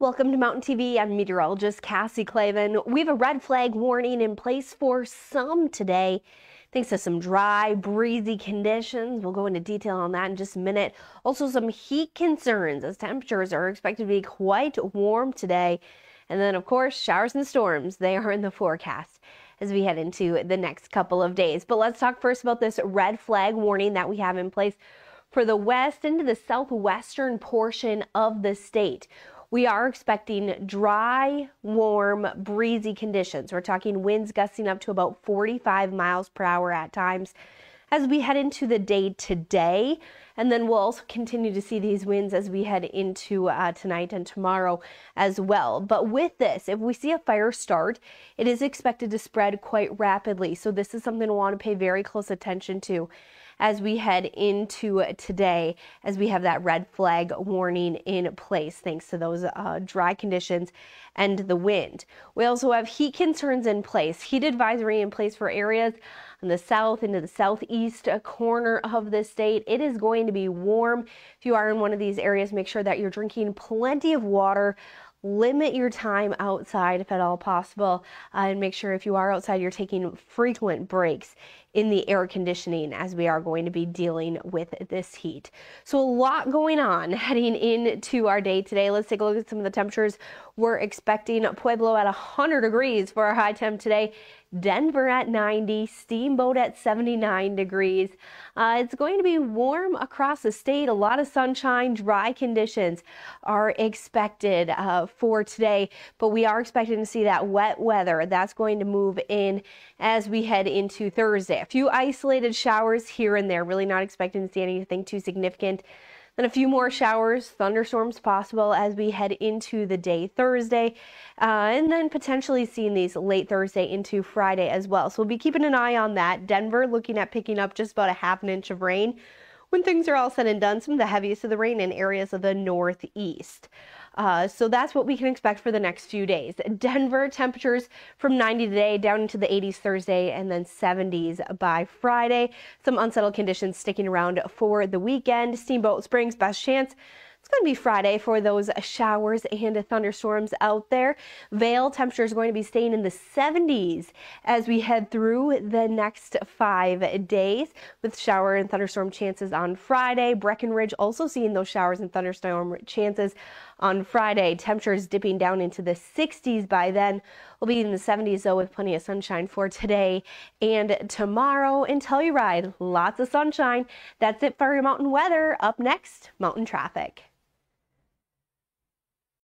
Welcome to Mountain TV. I'm meteorologist Cassie Clavin. We have a red flag warning in place for some today. Thanks to some dry, breezy conditions. We'll go into detail on that in just a minute. Also, some heat concerns as temperatures are expected to be quite warm today. And then, of course, showers and storms. They are in the forecast as we head into the next couple of days. But let's talk first about this red flag warning that we have in place for the west into the southwestern portion of the state we are expecting dry, warm, breezy conditions. We're talking winds gusting up to about 45 miles per hour at times as we head into the day today. And then we'll also continue to see these winds as we head into uh, tonight and tomorrow as well. But with this, if we see a fire start, it is expected to spread quite rapidly. So this is something we want to pay very close attention to as we head into today, as we have that red flag warning in place, thanks to those uh, dry conditions and the wind. We also have heat concerns in place, heat advisory in place for areas in the south into the southeast corner of the state. It is going to be warm. If you are in one of these areas, make sure that you're drinking plenty of water limit your time outside if at all possible uh, and make sure if you are outside you're taking frequent breaks in the air conditioning as we are going to be dealing with this heat. So a lot going on heading into our day today. Let's take a look at some of the temperatures we're expecting. Pueblo at 100 degrees for our high temp today. Denver at 90, Steamboat at 79 degrees. Uh, it's going to be warm across the state. A lot of sunshine, dry conditions are expected uh, for today, but we are expecting to see that wet weather. That's going to move in as we head into Thursday. A few isolated showers here and there, really not expecting to see anything too significant. Then a few more showers, thunderstorms possible as we head into the day Thursday, uh, and then potentially seeing these late Thursday into Friday as well. So we'll be keeping an eye on that. Denver looking at picking up just about a half an inch of rain when things are all said and done. Some of the heaviest of the rain in areas of the northeast. Uh, so that's what we can expect for the next few days. Denver temperatures from 90 today down into the 80s Thursday and then 70s by Friday. Some unsettled conditions sticking around for the weekend. Steamboat Springs, best chance it's going to be Friday for those showers and thunderstorms out there. Vail temperature is going to be staying in the 70s as we head through the next five days with shower and thunderstorm chances on Friday. Breckenridge also seeing those showers and thunderstorm chances on Friday. Temperatures dipping down into the 60s by then. We'll be in the 70s though with plenty of sunshine for today and tomorrow in Telluride. Lots of sunshine. That's it for your mountain weather. Up next, mountain traffic.